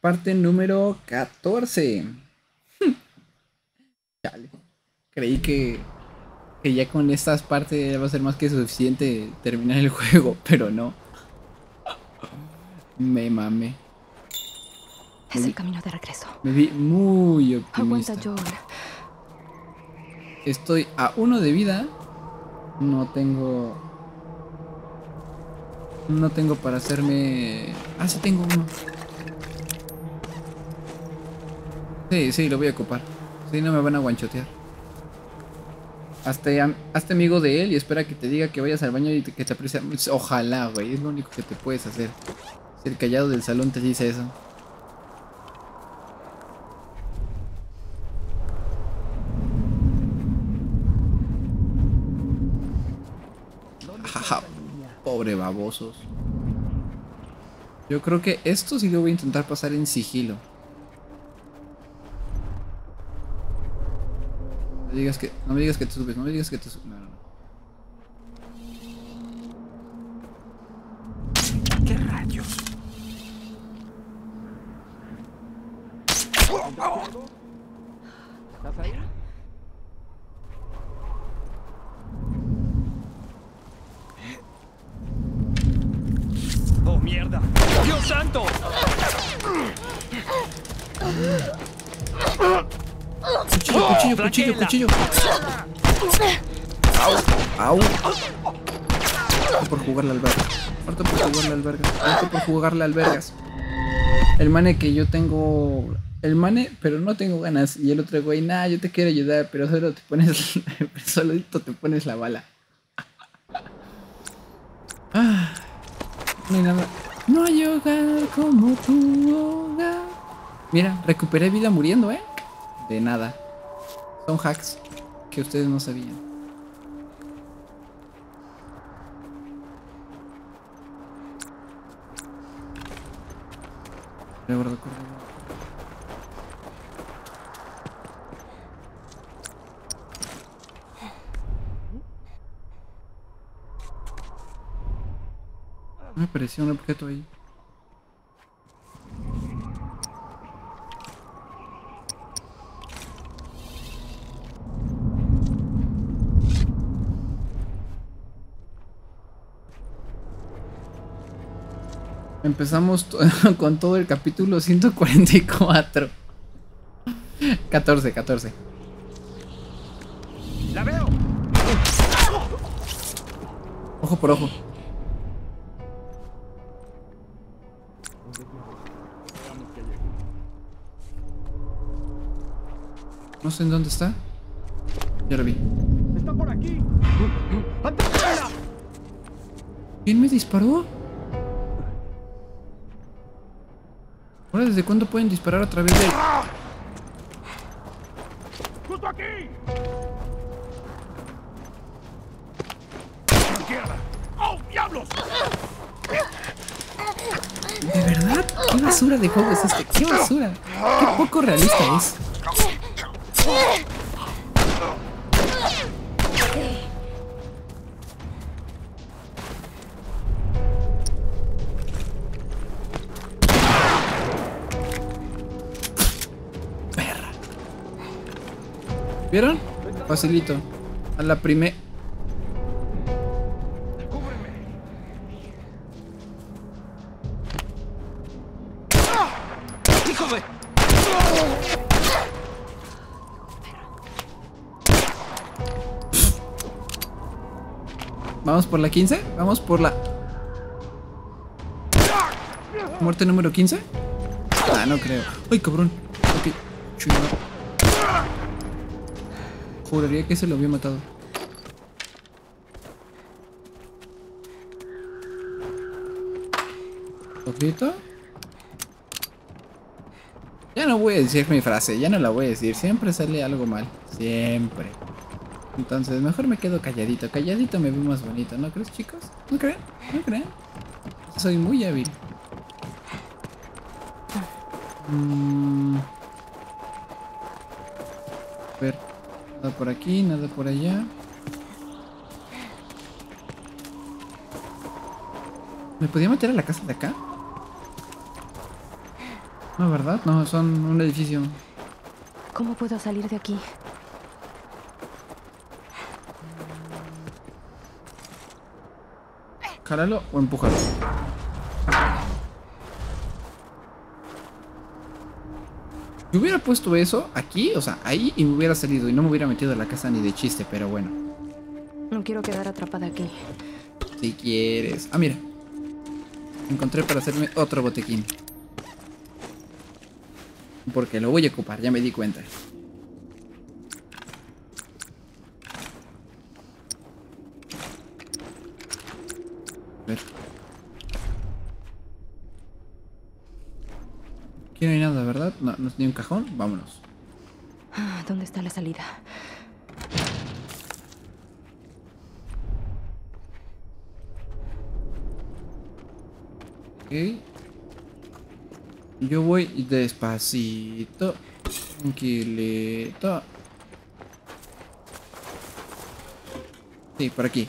Parte número 14. Chale. Creí que, que ya con estas partes va a ser más que suficiente terminar el juego, pero no. Me mame. Es el camino de regreso. Me vi muy optimista. Estoy a uno de vida. No tengo. No tengo para hacerme. Ah, sí tengo uno. Sí, sí, lo voy a ocupar. Sí, no me van a guanchotear. Hazte, am- hazte amigo de él y espera que te diga que vayas al baño y te- que te aprecia. Ojalá, güey. Es lo único que te puedes hacer. Si el callado del salón te dice eso. Jaja, pobre babosos. Yo creo que esto sí lo voy a intentar pasar en sigilo. Digas que, no me digas que te subes, no me digas que te subes no, no. ¿Qué rayos? ¿Estás ahí? ¡Oh, mierda! ¡Dios santo! Cuchillo, cuchillo, cuchillo, cuchillo. Au. Au. Por jugarle al verga. Falta por jugarle al por jugarle al. El mane que yo tengo. El mane, pero no tengo ganas. Y el otro güey, nah, yo te quiero ayudar, pero solo te pones. solito te pones la bala. Ah, nada. No hay hogar como tu hogar. Mira, recuperé vida muriendo, ¿eh? De nada. Son hacks que ustedes no sabían. Gordo. Me apareció un objeto ahí. Empezamos con todo el capítulo 144. 14, 14. ¡La veo! Ojo por ojo. No sé en dónde está. Ya lo vi. ¡Está por aquí! ¿Quién me disparó? Ahora, ¿desde cuándo pueden disparar a través de...? ¡Justo aquí! ¡Izquierda! ¡Oh, diablos! ¿De verdad? ¿Qué basura de juego es este? ¿Qué basura? Qué poco realista es. Facilito. A la primer... ¡Cúbreme! ¡Hijo de! ¿Vamos por la 15? ¿Vamos por la... ¿Muerte número 15? Ah, no creo. ¡Ay, cabrón! Ok, chingado. Juraría que se lo había matado. ¿Poquito? Ya no voy a decir mi frase, ya no la voy a decir. Siempre sale algo mal. Siempre. Entonces, mejor me quedo calladito. Calladito me veo más bonito, ¿no crees, chicos? ¿No creen? ¿No creen? Soy muy hábil. Mm. A ver, nada por aquí, nada por allá. ¿Me podía meter a la casa de acá? No, ¿verdad? No, son un edificio. ¿Cómo puedo salir de aquí? Jálalo o empújalo. Hubiera puesto eso aquí, o sea, ahí y me hubiera salido y no me hubiera metido a la casa ni de chiste, pero bueno. No quiero quedar atrapada aquí. Si quieres. Ah, mira. Encontré para hacerme otro botequín. Porque lo voy a ocupar, ya me di cuenta. A ver. Aquí no hay nada, ni un cajón. Vámonos. Ah, ¿Dónde está la salida? Ok. Yo voy despacito. Tranquilito. Sí, por aquí.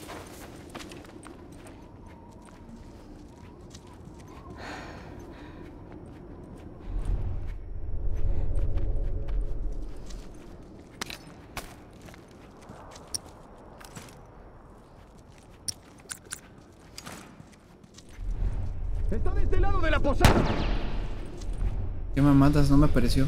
¡Está de este lado de la posada! ¿Qué mamadas? No me apareció.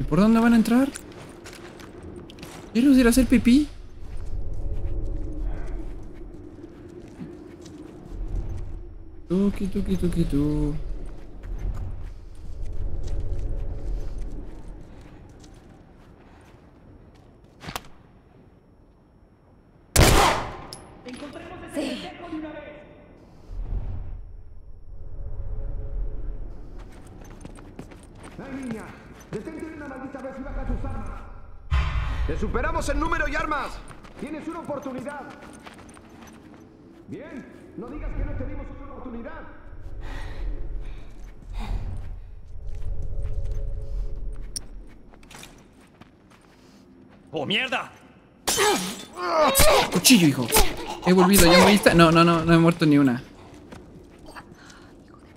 ¿Y por dónde van a entrar? ¿Quiero ir a hacer pipí? Tuki, tuki, tuki, tu. ¡Ay, niña! ¡Detente de una maldita vez y baja tus armas! ¡Te superamos en número y armas! ¡Tienes una oportunidad! Bien, no digas que no te dimos una oportunidad. ¡Oh, mierda! Cuchillo, hijo. He volvido, ¿ya moriste? No, no, no, no he muerto ni una.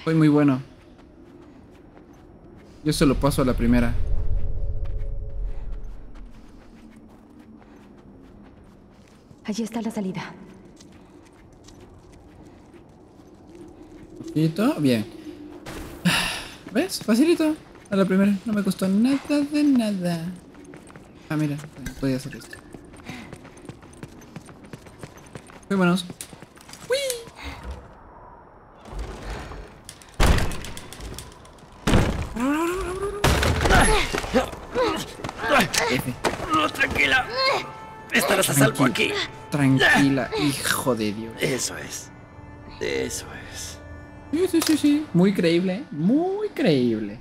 Fue muy bueno. Yo se lo paso a la primera. Allí está la salida. Facilito, bien. ¿Ves? Facilito. A la primera. No me costó nada de nada. Ah, mira. Podía hacer esto. Vámonos. F. No, tranquila. Salvo aquí. Tranquila, hijo de Dios. Eso es. Eso es. Sí, sí, sí, sí. Muy creíble. Muy creíble.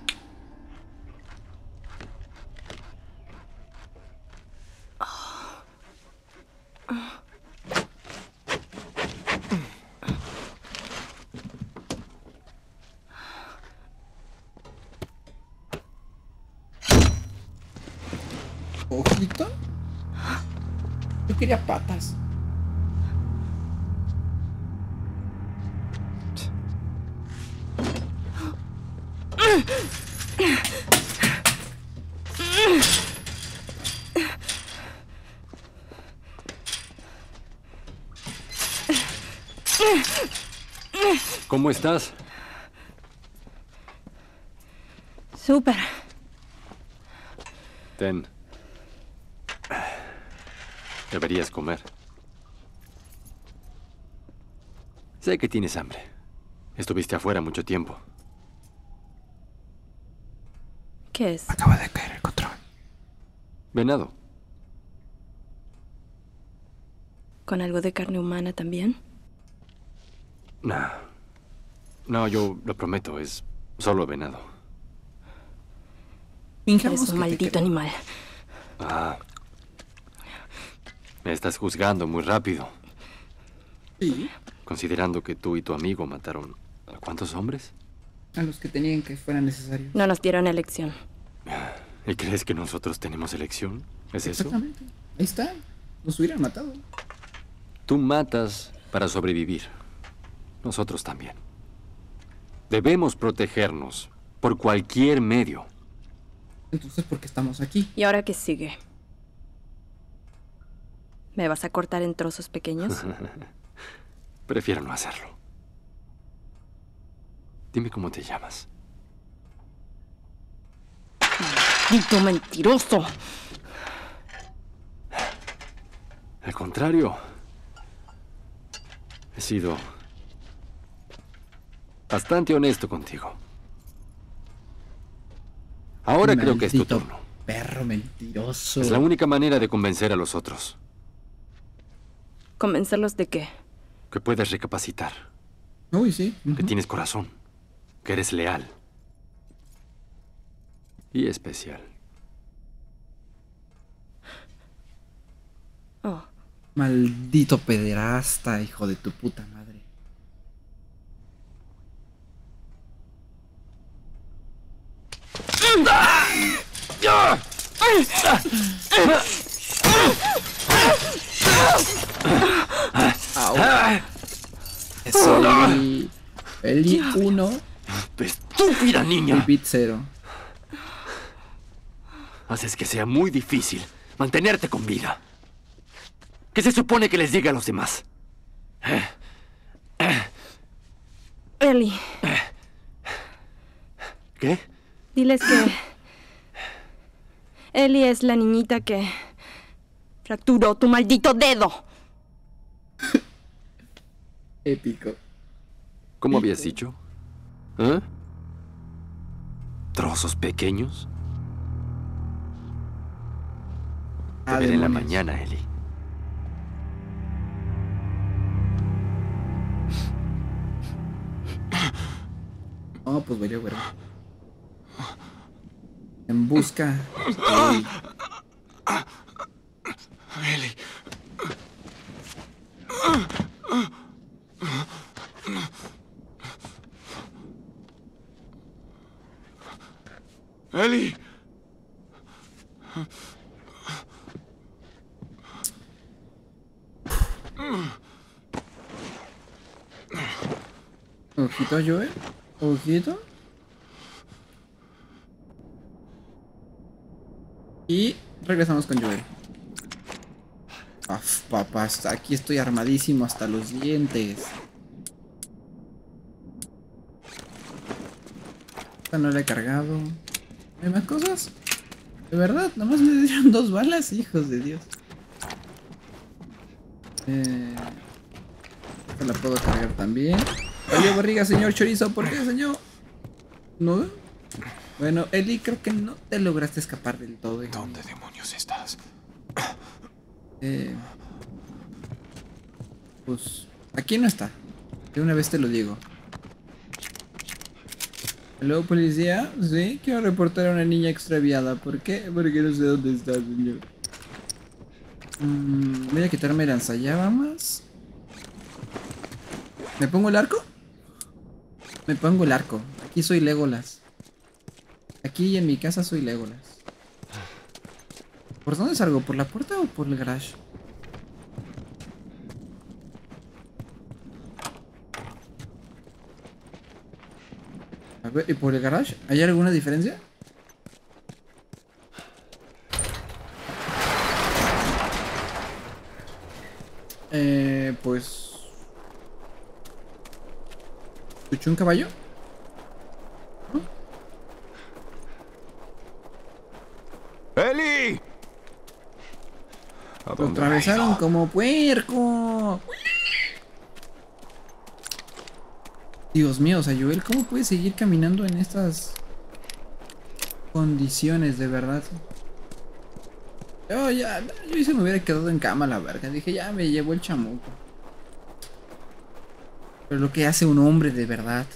¿Cómo estás? Súper. Ten. Deberías comer. Sé que tienes hambre. Estuviste afuera mucho tiempo. ¿Qué es? Acaba de caer el control. Venado. ¿Con algo de carne humana también? No. No, yo lo prometo, es solo venado. Fingamos que un maldito animal. Ah. Me estás juzgando muy rápido, Sí. considerando que tú y tu amigo mataron a cuántos hombres? A los que tenían que fuera necesario. No nos dieron elección. ¿Y crees que nosotros tenemos elección? ¿Es eso? Exactamente. Ahí está. Nos hubieran matado. Tú matas para sobrevivir. Nosotros también. Debemos protegernos por cualquier medio. Entonces, ¿por qué estamos aquí? ¿Y ahora qué sigue? ¿Me vas a cortar en trozos pequeños? Prefiero no hacerlo. Dime cómo te llamas. ¡Maldito mentiroso! Al contrario. He sido bastante honesto contigo. Ahora creo que es tu turno. Perro mentiroso. Es la única manera de convencer a los otros. ¿Convencerlos de qué? Que puedes recapacitar. Uy, sí. Que tienes corazón. Que eres leal. Y especial. Oh, Maldito pederasta, hijo de tu puta madre. Au. Eso, Eli. Eli 1 ¡Estúpida y niña! Bit 0. Haces que sea muy difícil mantenerte con vida. ¿Qué se supone que les diga a los demás? Ellie, ¿Qué? Diles que... Ellie es la niñita que... fracturó tu maldito dedo. Épico. ¿Cómo habías dicho? ¿Eh? ¿Trozos pequeños? Te Ah, veré en la mañana, Eli. No, pues valió, güey. En busca. de- Eli. Ojito, Joel. Ojito. Y regresamos con Joel. Uf, papá, hasta aquí estoy armadísimo hasta los dientes. Esta no la he cargado. ¿Hay más cosas? De verdad, nomás me dieron dos balas, hijos de Dios. Eh, esta la puedo cargar también. Oye, barriga, señor chorizo, ¿por qué, señor? ¿No? Bueno, Eli, creo que no te lograste escapar del todo. hijo. ¿Dónde demonios estás? Eh, pues aquí no está. De una vez te lo digo. Hello, policía. Sí, quiero reportar a una niña extraviada. ¿Por qué? Porque no sé dónde está, señor. Mm, voy a quitarme lanzallamas. ¿Me pongo el arco? Me pongo el arco. Aquí soy Legolas. Aquí en mi casa soy Legolas. ¿Por dónde salgo? ¿Por la puerta o por el garage? A ver, ¿y por el garage? ¿Hay alguna diferencia? Eh, pues... ¿Escuché un caballo? ¡Eli! ¿A Lo atravesaron como puerco. Dios mío, o sea, Joel, ¿cómo puede seguir caminando en estas condiciones de verdad? Yo ya, yo se me hubiera quedado en cama la verga. Dije, ya me llevó el chamuco. Pero lo que hace un hombre de verdad.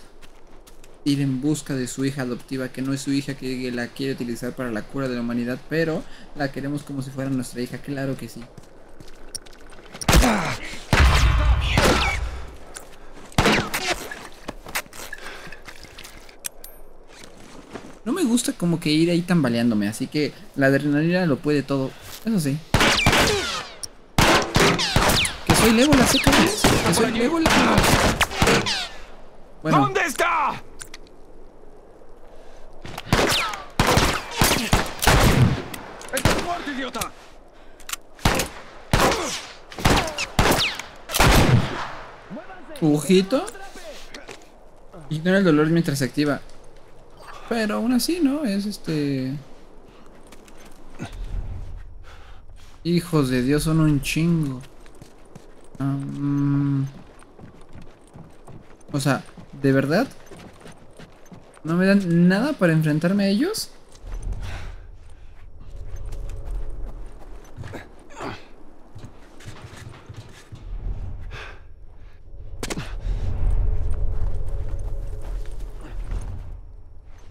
Ir en busca de su hija adoptiva, que no es su hija, que la quiere utilizar para la cura de la humanidad, pero la queremos como si fuera nuestra hija, claro que sí. No me gusta como que ir ahí tambaleándome, así que la adrenalina lo puede todo. Eso sí. Que soy Legolas, ¿eh? Que soy Legolas. Bueno, ¿Dónde? ¡Está idiota! ojito. Ignora el dolor mientras se activa. Pero aún así, ¿no? Es este... Hijos de Dios, son un chingo. O sea, ¿de verdad? ¿No me dan nada para enfrentarme a ellos?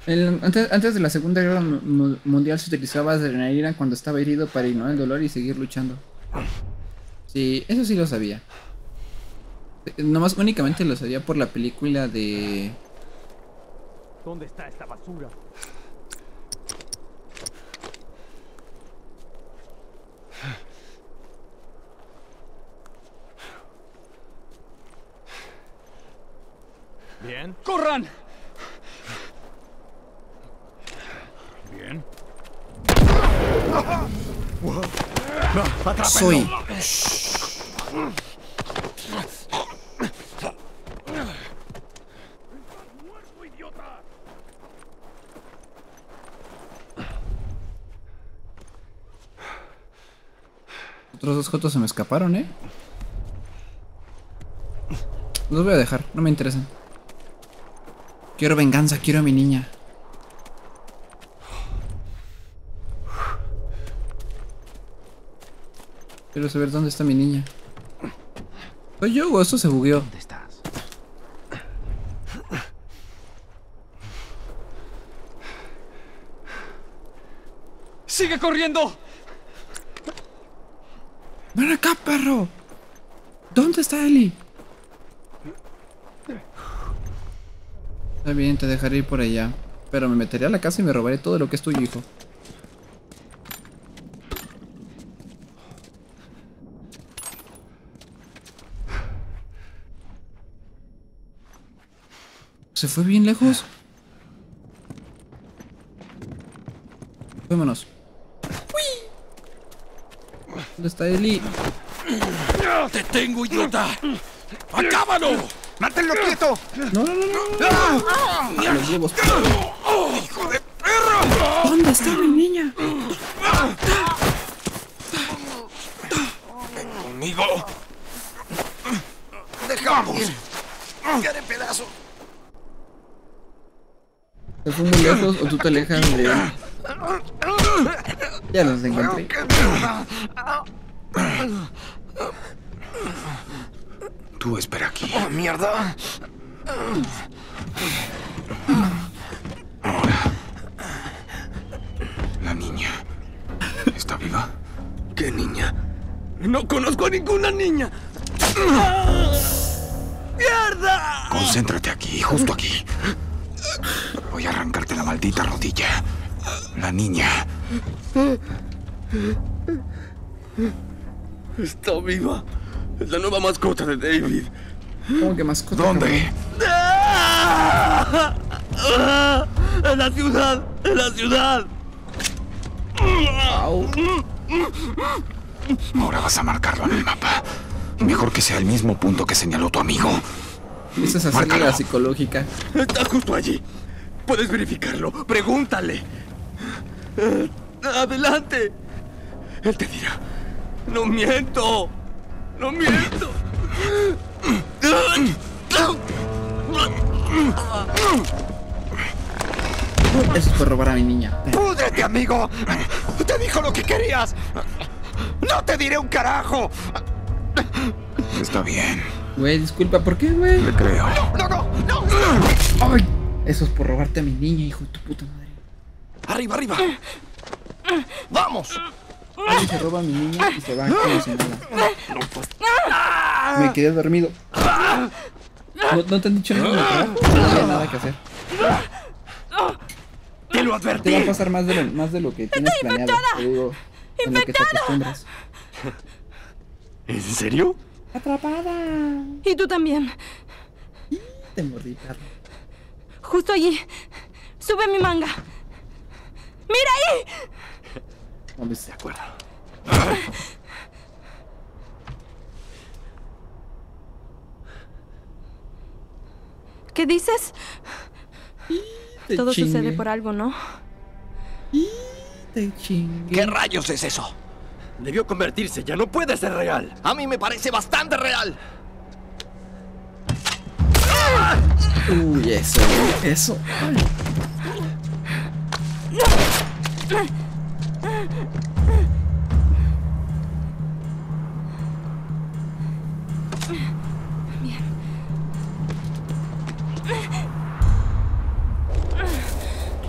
El- antes, antes de la Segunda Guerra Mu- Mu- Mundial se utilizaba adrenalina cuando estaba herido para ignorar el dolor y seguir luchando. Sí, eso sí lo sabía. Eh, Nomás únicamente lo sabía por la película de... ¿Dónde está esta basura? Bien. ¡Corran! Bien. Soy. Otros dos jotos se me escaparon, ¿eh? Los voy a dejar, no me interesan. Quiero venganza, quiero a mi niña. Quiero saber dónde está mi niña. ¿Soy yo o esto se bugueó? ¿Dónde estás? ¡Sigue corriendo! ¡Ven acá, perro! ¿Dónde está Eli? Está bien, te dejaré ir por allá. Pero me meteré a la casa y me robaré todo lo que es tuyo, hijo. ¿Se fue bien lejos? Vámonos. ¿Dónde está Eli? ¡Te tengo, idiota! ¡Acábalo! ¡Mátenlo quieto! No, no, no, no. A los huevos. ¿Dónde está mi niña? ¡Conmigo! ¡Dejamos! ¡Quede pedazo! ¿Se fue muy lejos o tú te alejas de él? Ya los encontré. Tú espera aquí. ¡Oh, mierda! La niña. ¿Está viva? ¿Qué niña? ¡No conozco a ninguna niña! ¡Mierda! Concéntrate aquí, justo aquí. Arrancarte la maldita rodilla. La niña. Está viva. Es la nueva mascota de David. ¿Cómo que mascota? ¿Dónde? ¡Ah! ¡En la ciudad! ¡En la ciudad! Ahora vas a marcarlo en el mapa. Mejor que sea el mismo punto que señaló tu amigo. Empiezas a hacerle la psicológica. Está justo allí. Puedes verificarlo. Pregúntale. Adelante. Él te dirá. No miento. No miento. Eso es por robar a mi niña. ¡Púdrete, amigo! ¡Te dijo lo que querías! ¡No te diré un carajo! Está bien, Güey, disculpa, ¿por qué, güey? le creo. ¡No, no, no! ¡Ay! Eso es por robarte a mi niña, hijo de tu puta madre. ¡Arriba, arriba! ¡Vamos! Alguien se roba a mi niña y se va como si nada. Me quedé dormido. ¿No, no te han dicho nada? No había nada que hacer. ¡Te lo Te va a advertí! pasar más de lo, más de lo que tienes planeado. Te digo, En lo que te acostumbras. ¿En serio? ¡Atrapada! Y tú también. Te mordí, perro. Justo allí. Sube mi manga. ¡Mira ahí! De acuerdo. ¿Qué dices? Te Todo sucede por algo, ¿no? Te. ¿Qué rayos es eso? Debió convertirse, ya no puede ser real. A mí me parece bastante real. Uy, eso, eso. Ay.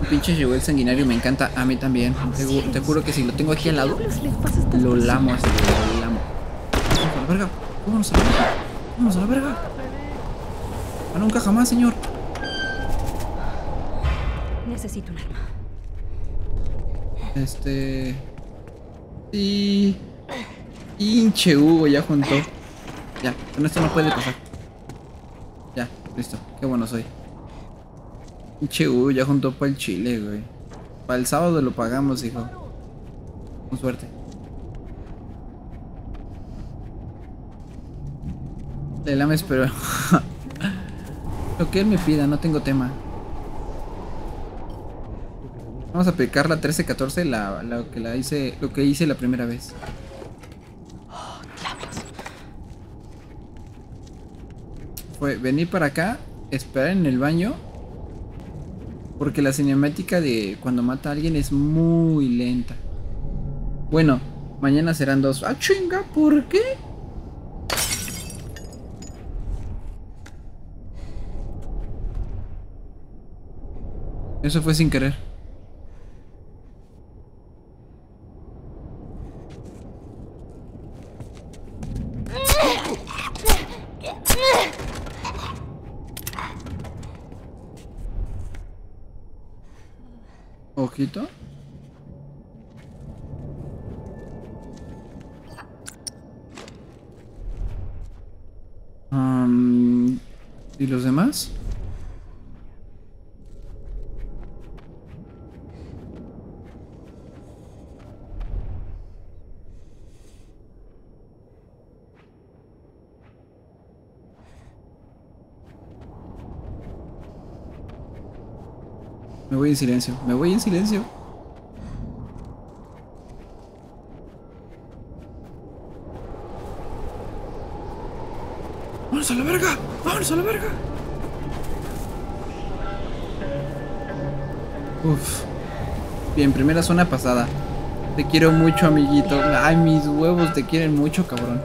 Pinche llegó el sanguinario, me encanta. A mí también. Te, te juro que si lo tengo aquí al lado, lo lamo así, lo lamo. Vámonos a la verga. Vámonos a la verga. Vámonos a la verga. Nunca jamás, señor. Necesito un arma. Este. Sí. Pinche Hugo ya juntó. Ya, con esto no puede pasar. Ya, listo. Qué bueno soy. Pinche Hugo ya juntó para el chile, güey. Para el sábado lo pagamos, hijo. Con suerte. Le lames, pero. Lo que él me pida, no tengo tema. Vamos a aplicar la 13-14, la, la que la hice, lo que hice la primera vez. Fue venir para acá, esperar en el baño. Porque la cinemática de cuando mata a alguien es muy lenta. Bueno, mañana serán dos. ¡Ah, chinga! ¿Por qué? Eso fue sin querer. Ojito. Am, ¿Y los demás? Voy en silencio, me voy en silencio. ¡Vámonos a la verga! ¡Vámonos a la verga! Uf. Bien, primera zona pasada. Te quiero mucho, amiguito. Ay, mis huevos te quieren mucho, cabrón.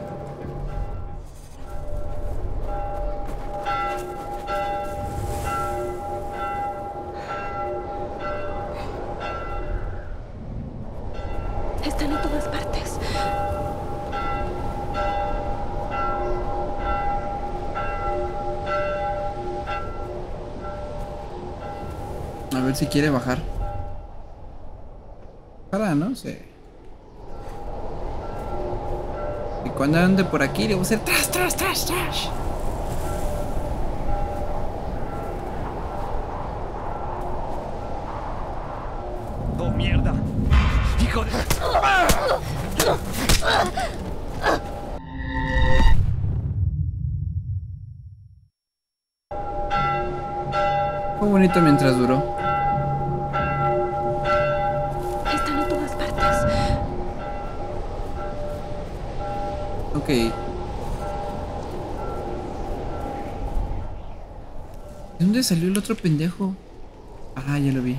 Ver si quiere bajar. Para, ¿no? Sí. Y cuando ande por aquí le voy a hacer tras, tras, tras, tras. ¡Oh, mierda! ¡Hijo de... Fue bonito mientras duró. Ok. ¿De dónde salió el otro pendejo? Ah, ya lo vi.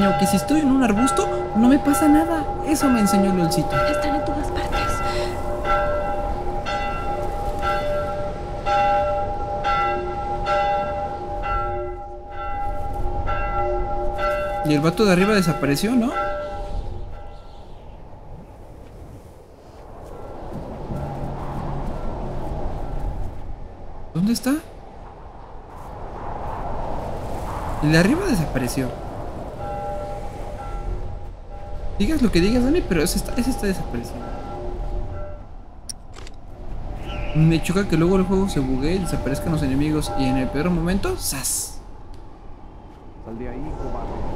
Enseñó que si estoy en un arbusto no me pasa nada. Eso me enseñó Leoncito. Están en todas partes. Y el vato de arriba desapareció, ¿no? ¿Dónde está? El de arriba desapareció. Digas lo que digas, Dani, pero ese está, ese está desapareciendo. Me choca que luego el juego se bugue y desaparezcan los enemigos y en el peor momento, ¡zas! Sal de ahí, cobarde.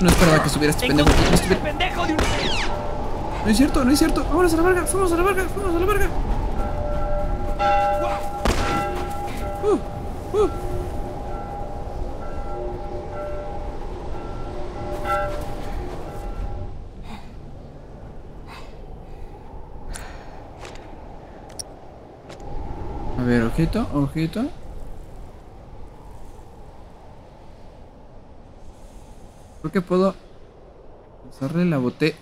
No esperaba que estuviera este pendejo no estuviera- No es cierto, no es cierto. Vámonos a la verga, vámonos a la verga, vámonos a la verga. Uh, uh. A ver, ojito, ojito. Creo que puedo pasarle la bote.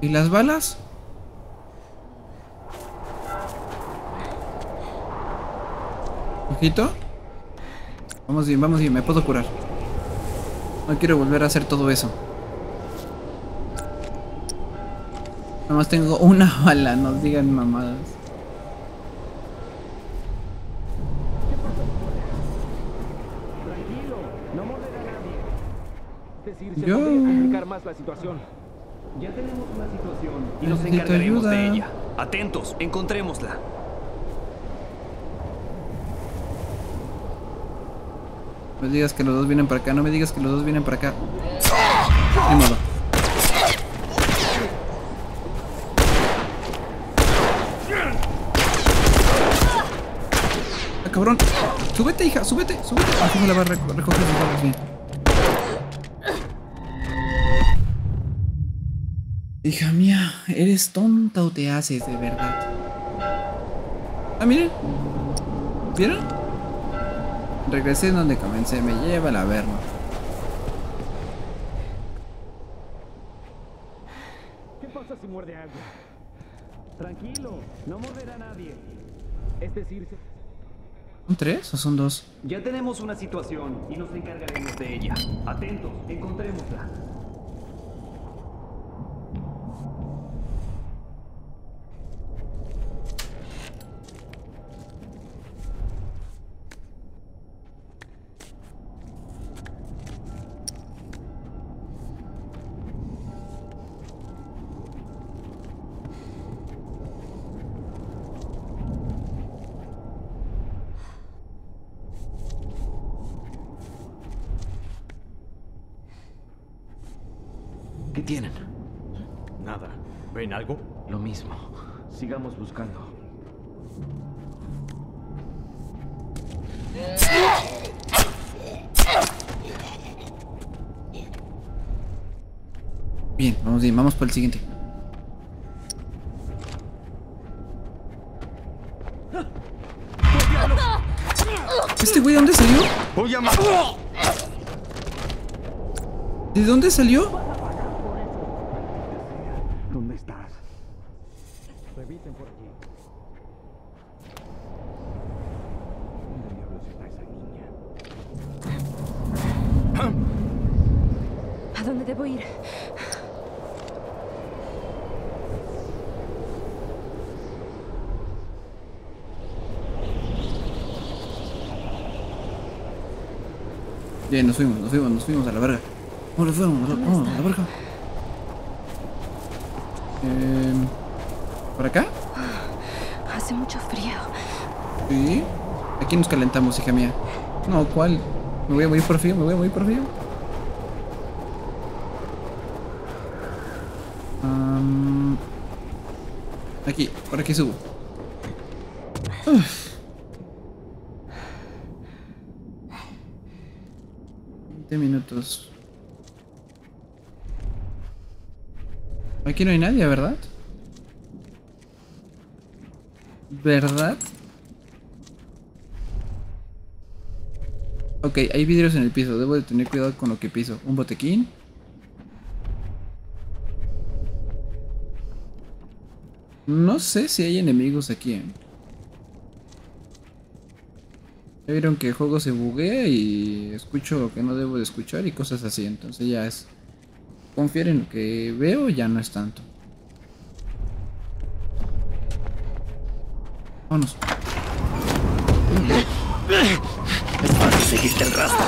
¿Y las balas? Vamos bien, vamos bien, me puedo curar. No quiero volver a hacer todo eso. Nada más tengo una bala, no digan mamadas. Yo- más la situación. Ya tenemos una situación y nos Necesito encargaremos de ayuda. ella. Atentos, encontrémosla. No me digas que los dos vienen para acá, no me digas que los dos vienen para acá. Ni modo. Ah, cabrón. Súbete, hija, súbete, súbete. Ah, la va a reco- recoger sus balas bien. Hija mía, ¿eres tonta o te haces de verdad? Ah, miren. ¿Vieron? Regresé donde comencé, me lleva la verma. ¿Qué pasa si muerde a alguien? Tranquilo, no morderá a nadie. Es decir, ¿Son tres o son dos? ya tenemos una situación y nos encargaremos de ella. Atentos, encontrémosla. ¿Qué tienen? Nada. ¿Ven algo? Lo mismo. Sigamos buscando. Bien, vamos bien, vamos por el siguiente. ¿Este güey de dónde salió? ¡Voy a ¿De dónde salió? ¿Dónde estás? Revisen por aquí. ¿Dónde diablos está esa niña? ¿A dónde debo ir? Bien, nos fuimos, nos fuimos, nos fuimos a la verga. Vámonos, vámonos, vámonos a la verga. Em, ¿Por acá? Hace mucho frío. Sí. Aquí nos calentamos, hija mía. No, ¿cuál? Me voy a morir por frío, me voy a morir por frío. Aquí, por aquí subo. Uf. 20 minutos. Aquí no hay nadie, ¿verdad? ¿Verdad? Ok, hay vidrios en el piso. Debo de tener cuidado con lo que piso. Un botequín. No sé si hay enemigos aquí. ¿eh? Ya vieron que el juego se buguea y escucho lo que no debo de escuchar y cosas así. Entonces ya es... Confiar en lo que veo ya no es tanto. Vámonos. Es fácil seguirte el rastro.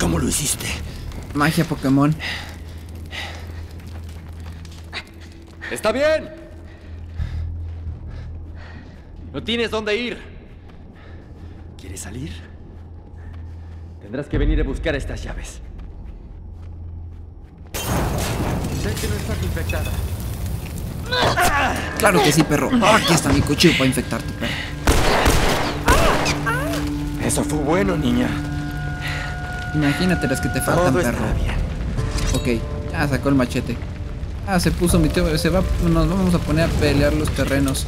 ¿Cómo lo hiciste? Magia Pokémon. Está bien. No tienes dónde ir. ¿Quieres salir? Tendrás que venir a buscar estas llaves. Sé que no estás infectada. Claro que sí, perro. Aquí está mi cuchillo para infectarte, perro. Eso fue bueno, niña. Imagínate las que te faltan, Todo perro. Ok, ya sacó el machete. Ah, se puso mi tío. Se va. Nos vamos a poner a pelear los terrenos.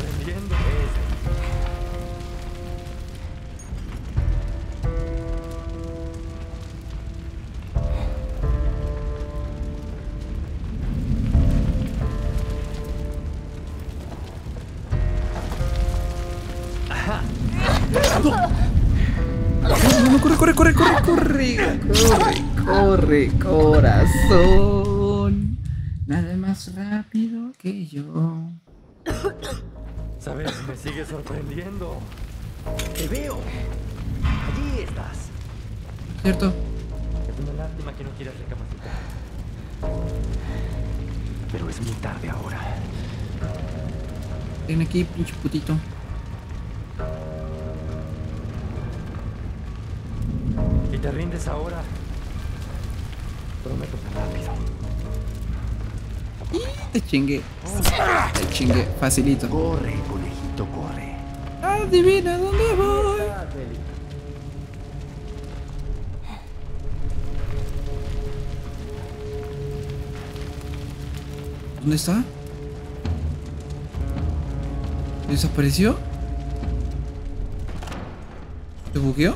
Sorprendiendo. Te veo. Allí estás. ¿Cierto? Es una lástima que no quieras recapacitar. Pero es muy tarde ahora. Ven aquí, pinche putito. Si te rindes ahora, prometo ser rápido. Te chingué. Te chingué. Facilito. Corre, conejito, corre. Adivina dónde voy. ¿Dónde está? ¿Desapareció? ¿Se bugueó?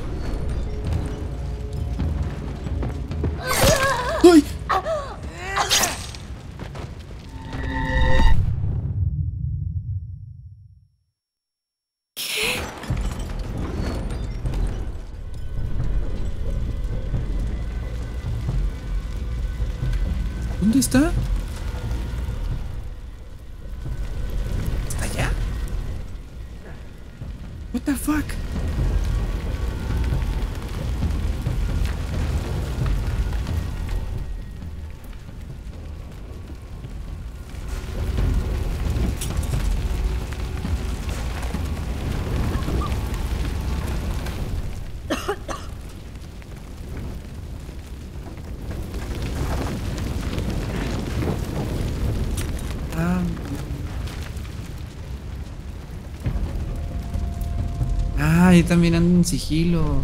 Ah. Yo también ando en sigilo.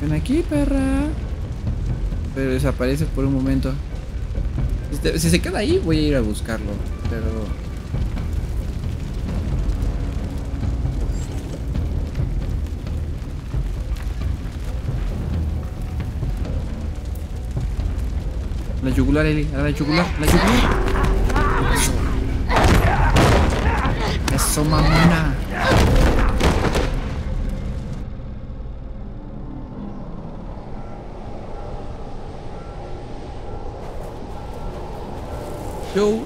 Ven aquí, perra. Pero desaparece por un momento. Si se queda ahí, voy a ir a buscarlo. Pero. La yugular, Eli. A la yugular, la yugular. Eso. Eso, mamona. Joe,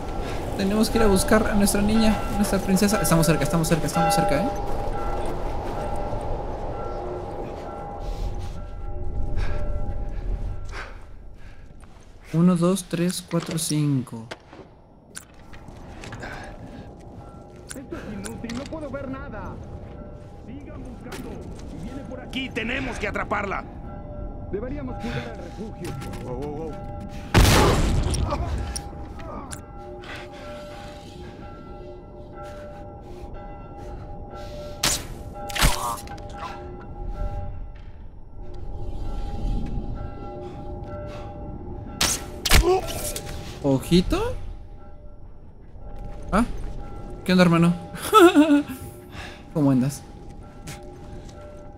tenemos que ir a buscar a nuestra niña, a nuestra princesa. Estamos cerca, estamos cerca, estamos cerca, ¿eh? Uno, dos, tres, cuatro, cinco. Esto es inútil, no puedo ver nada. Sigan buscando. Si viene por aquí, tenemos que atraparla. Deberíamos cuidar al refugio. Ah, ¿qué onda, hermano? ¿Cómo andas?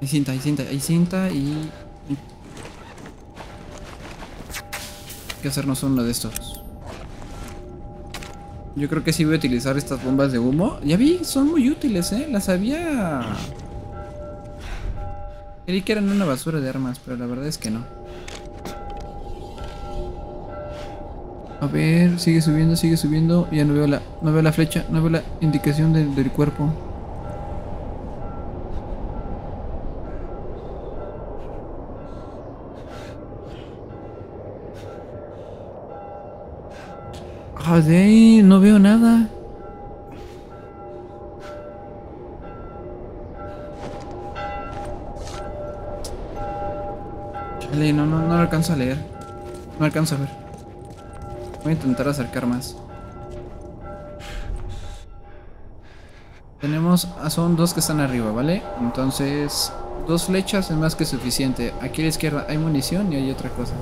Hay cinta, hay cinta, hay cinta y. Hay que hacernos uno de estos. Yo creo que sí voy a utilizar estas bombas de humo. Ya vi, son muy útiles, ¿eh? Las había... Creí que eran una basura de armas, pero la verdad es que no. A ver, sigue subiendo, sigue subiendo. Ya no veo la, no veo la flecha, no veo la indicación del, del cuerpo. De ahí no veo nada. Chale, no, no, no alcanzo a leer. No alcanzo a ver. Voy a intentar acercar más. Tenemos, ah, son dos que están arriba, ¿vale? Entonces, dos flechas es más que suficiente. Aquí a la izquierda hay munición y hay otra cosa.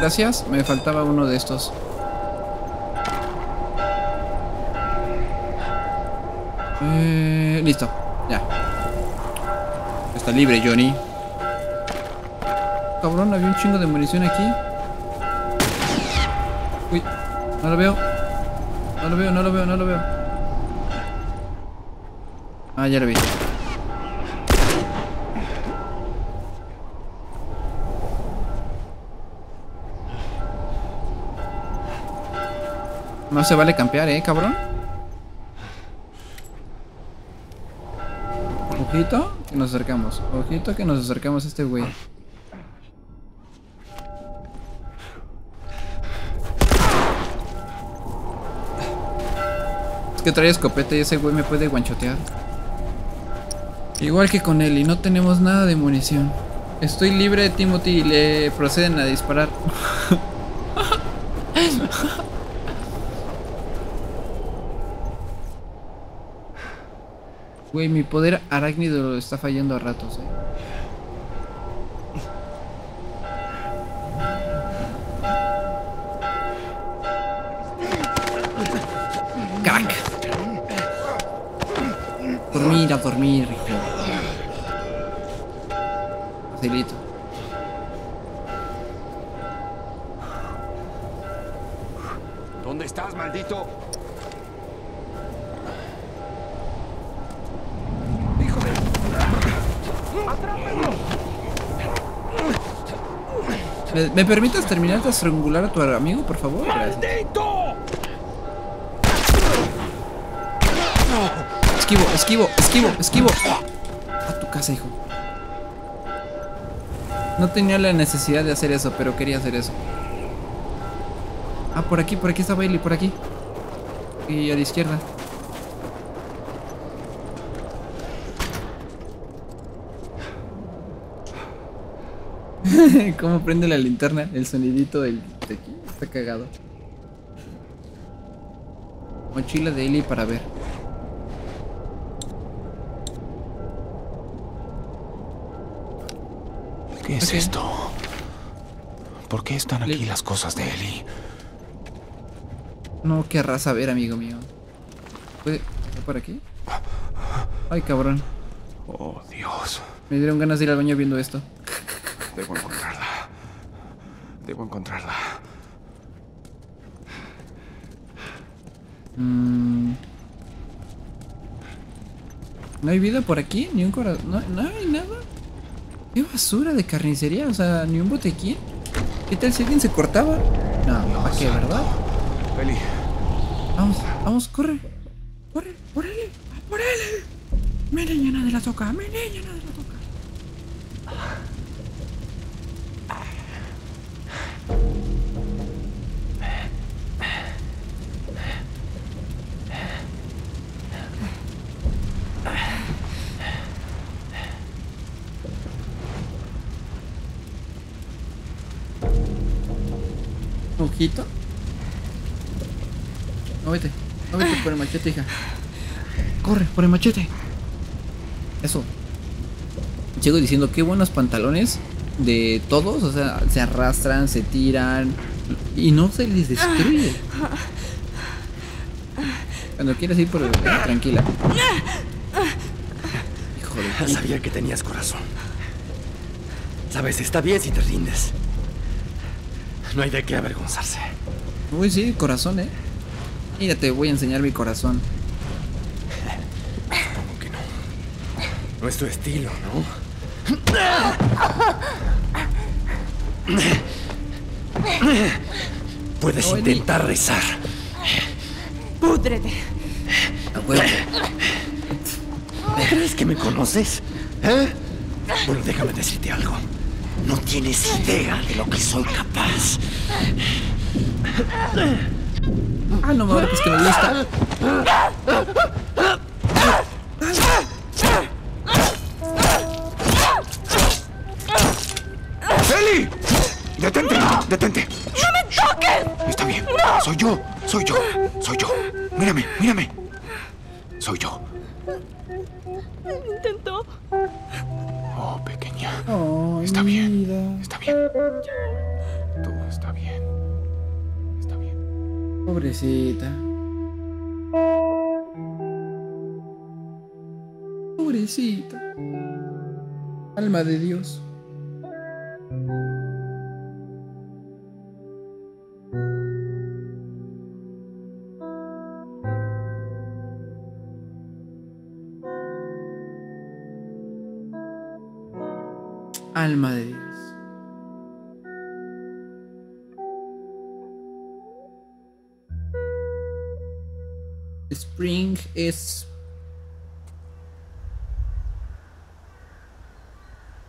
Gracias, me faltaba uno de estos. Eh, listo, ya. Está libre, Johnny. Cabrón, había un chingo de munición aquí. Uy, no lo veo. No lo veo, no lo veo, no lo veo. Ah, ya lo vi. No se vale campear, eh, cabrón. Ojito, que nos acercamos. Ojito, que nos acercamos a este güey. Es que trae escopeta y ese güey me puede guanchotear. Igual que con él, y no tenemos nada de munición. Estoy libre, Timothy, y le proceden a disparar. Güey, mi poder arácnido está fallando a ratos, eh. ¡Crack! Dormir, a dormir. Facilito. ¿Dónde estás, maldito? ¡Hijo de... ¿Me, me permites terminar de estrangular a tu amigo, por favor? ¡Maldito! Esquivo, esquivo, esquivo, esquivo. A tu casa, hijo. No tenía la necesidad de hacer eso, pero quería hacer eso. Ah, por aquí, por aquí está Bailey, por aquí. Y a la izquierda. ¿Cómo prende la linterna? El sonidito del, de aquí. Está cagado. Mochila de Eli para ver. ¿Qué es esto? ¿Por qué están aquí Le- las cosas de Ellie? No querrás saber, amigo mío. ¿Puede por aquí? Ay, cabrón. Oh, Dios. Me dieron ganas de ir al baño viendo esto. Debo encontrarla. Debo encontrarla. Mm. ¿No hay vida por aquí? ¿Ni un corazón? ¿No, ¿No hay nada? ¿Qué basura de carnicería? O sea, ni un botequín. ¿Qué tal si alguien se cortaba? No, ¿para qué, verdad? Ellie, Vamos, vamos, corre. Corre, por él, por él. Mi niña nadie la toca, mi niña nadie la No vete, no vete por el machete, hija. Corre, por el machete. Eso. Sigo diciendo qué buenos pantalones de todos, o sea, se arrastran, se tiran y no se les destruye. Cuando quieras ir por el eh, tranquila. Hijo de sabía que tenías corazón. Sabes, está bien si te rindes. No hay de qué avergonzarse. Uy, sí, corazón, eh. Mira, te voy a enseñar mi corazón. Como que no. No es tu estilo, ¿no? Puedes Oye. intentar rezar. Púdrete. A huevo. ¿Crees que me conoces? ¿Eh? Bueno, déjame decirte algo. No tienes idea de lo que soy capaz. Ah, no, ahora pues que me gusta. ¡Eli! ¡Detente! ¡Detente! ¡No me toques! Está bien. Soy yo. Soy yo. Soy yo. Mírame, mírame. Pobrecita. Pobrecita. Alma de Dios. Spring es.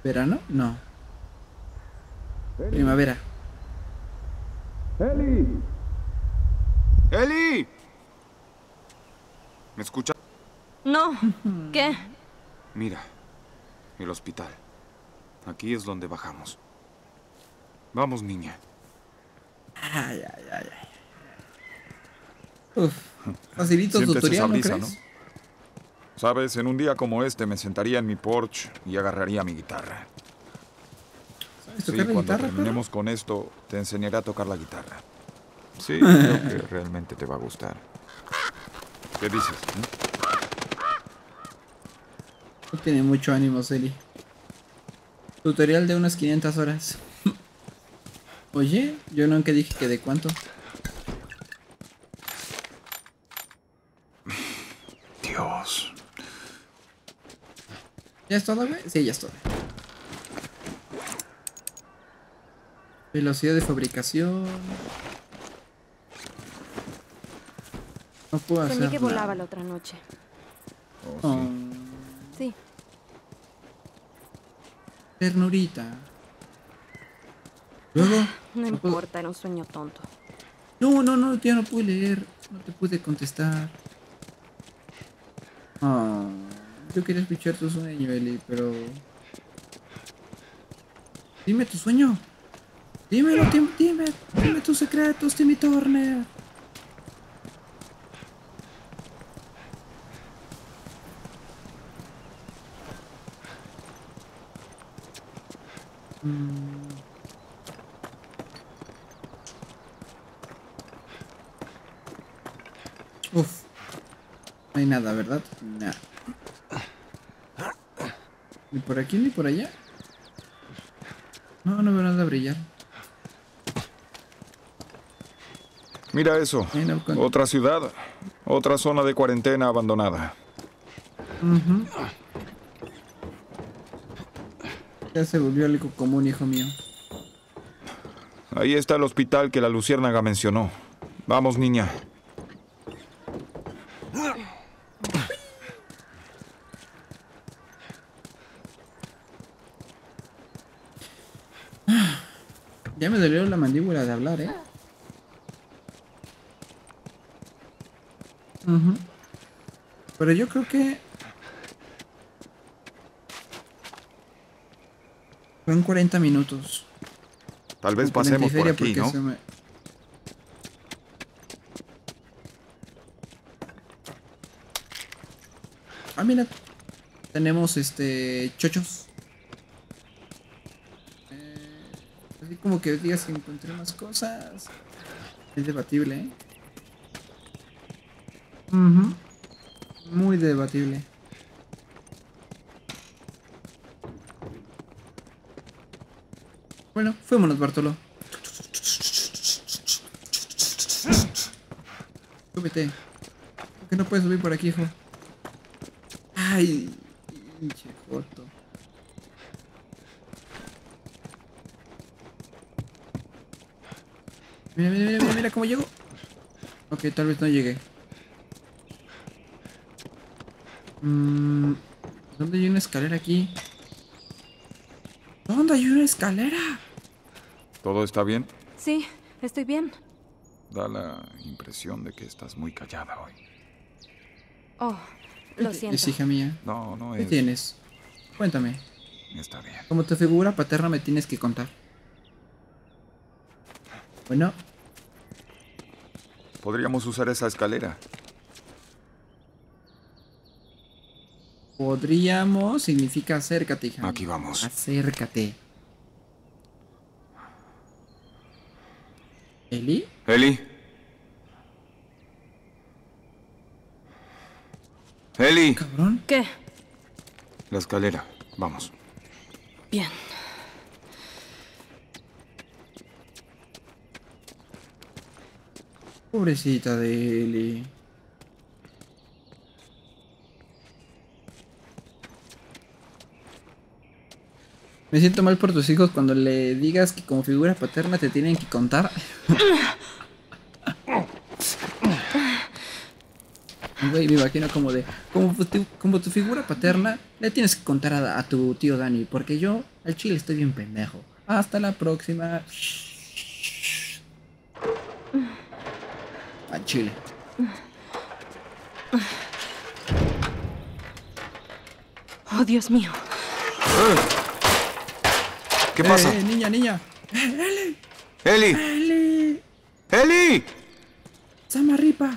¿Verano? No. Primavera. ¡Eli! ¡Eli! ¿Me escuchas? No. ¿Qué? Mira, el hospital. Aquí es donde bajamos. Vamos, niña. Ay, ay, ay, ay. Uf. Facilito tutorial, esa ¿no brisa, crees? Sabes, en un día como este me sentaría en mi porch y agarraría mi guitarra. ¿Sabes Sí, tocar la cuando guitarra, terminemos con esto, te enseñaré a tocar la guitarra. Sí, creo que realmente te va a gustar. ¿Qué dices? eh? No tiene mucho ánimo, Celi. Tutorial de unas 500 horas. Oye, yo nunca dije que de cuánto. Dios. ¿Ya es todo, güey? Sí, ya es todo. Velocidad de fabricación. No puedo hacer Soñé que nada. volaba la otra noche. Oh, Oh, Sí. ternurita. Luego. No no puedo- importa, era un sueño tonto. No, no, no, ya no pude leer. No te pude contestar. Ah, yo quería escuchar tu sueño, Eli, pero. Dime tu sueño. Dímelo, Tim, dime. Dime tus secretos, Timmy Turner. Mm. Uf. No hay nada, ¿verdad? Nada. Ni por aquí ni por allá. No, no veo nada brillar. Mira eso. Otra ciudad. Otra zona de cuarentena abandonada. Ya se volvió algo común, hijo mío. Ahí está el hospital que la luciérnaga mencionó. Vamos, niña. Ya me dolió la mandíbula de hablar, ¿eh? Pero yo creo que... Fueron 40 minutos. Tal vez pasemos por aquí, porque ¿no? se me- Ah, mira. Tenemos este. chochos. Eh, así como que digas que encontré más cosas. Es debatible, ¿eh? Muy debatible. Bueno, fuémonos, Bartolo. Súbete. ¿Por qué no puedes subir por aquí, hijo? Ay, pinche joto. Mira, mira, mira, mira, cómo llego. Ok, tal vez no llegué. Mm, ¿Dónde hay una escalera aquí? ¿Dónde hay una escalera? ¿Todo está bien? Sí, estoy bien. Da la impresión de que estás muy callada hoy. Oh, lo Es siento. hija mía. No, no ¿Qué es. tienes? Cuéntame. Está bien. Como tu figura paterna me tienes que contar. Bueno, Podríamos usar esa escalera. podríamos significa acércate, hija. Aquí vamos. Acércate. ¿Eli? Eli. Eli. Cabrón. ¿Qué? La escalera. Vamos. Bien. Pobrecita de Eli. Me siento mal por tus hijos cuando le digas que como figura paterna te tienen que contar. Güey, me imagino como de, como tu, figura paterna, le tienes que contar a tu tío Dani, porque yo al chile estoy bien pendejo. Hasta la próxima. Chile. Oh, Dios mío. ¿Qué pasa? Eh, eh, niña, niña. Eli. Eli. Eli. Samarripa.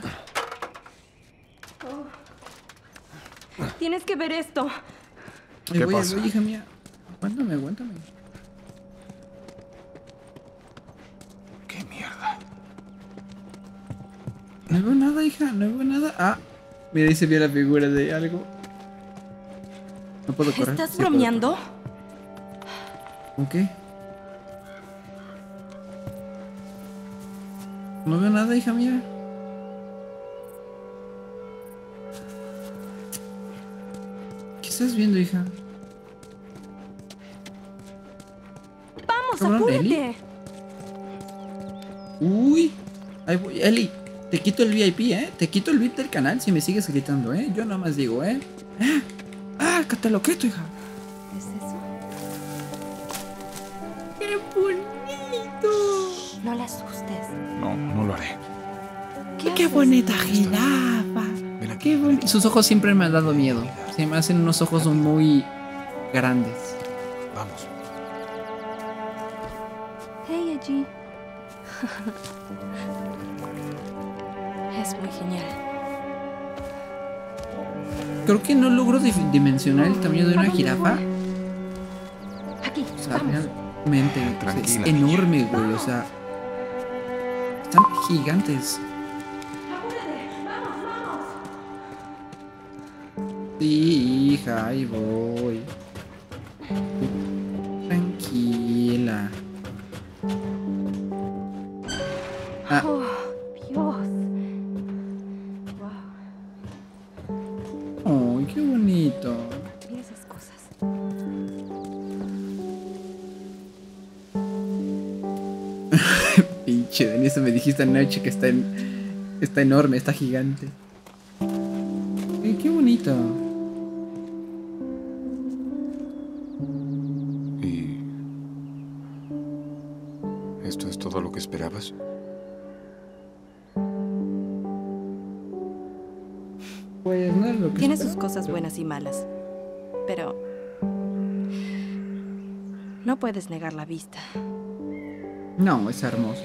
Tienes que ver esto. Ay, ¿Qué voy, pasa? voy, hija mía. Aguántame, aguántame. ¿Qué mierda? No veo nada, hija, no veo nada. Ah, mira, ahí se vio la figura de algo. No puedo correr. ¿Estás Sí bromeando? ¿Con qué? No veo nada, hija mía. ¿Qué estás viendo, hija? Vamos, Eli. apúrate. Uy, ahí voy. Eli, te quito el VIP, ¿eh? Te quito el VIP del canal si me sigues gritando, ¿eh? Yo nada más digo, ¿eh? ¡Ah! ¡Ah! ¡Que te lo quito, hija! ¿Qué es eso? ¡Qué bonito! No le asustes. No, no lo haré. ¿Qué, ¡Qué haces? bonita jirafa! ¡Qué bonito! Sus ojos siempre me han dado miedo. Se me hacen unos ojos muy grandes. Vamos. Hey, allí. Creo que no logro di- dimensionar el tamaño de ¿A una jirafa. Aquí, O sea, vamos. realmente o sea, es enorme, güey. O sea, están gigantes. Sí, hija, ahí voy. Me dijiste anoche que está, en- está enorme, está gigante. Ay, qué bonito. ¿Y esto es todo lo que esperabas? Pues no es lo que Tiene sus cosas pero- buenas y malas, pero no puedes negar la vista. No, es hermoso.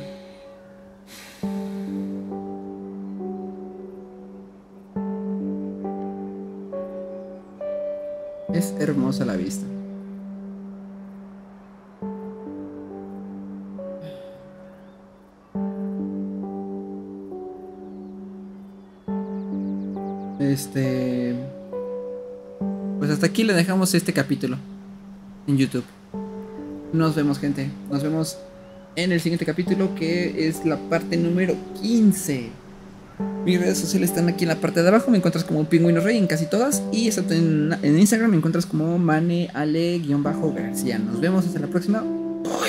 Hermosa la vista. Este. Pues hasta aquí le dejamos este capítulo en YouTube. Nos vemos, gente. Nos vemos en el siguiente capítulo que es la parte número 15. Mis redes sociales están aquí en la parte de abajo. Me encuentras como Pingüino Rey en casi todas. Y en, Instagram me encuentras como maneale-garcía. Nos vemos hasta la próxima. Ah,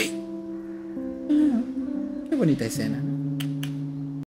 Qué bonita escena.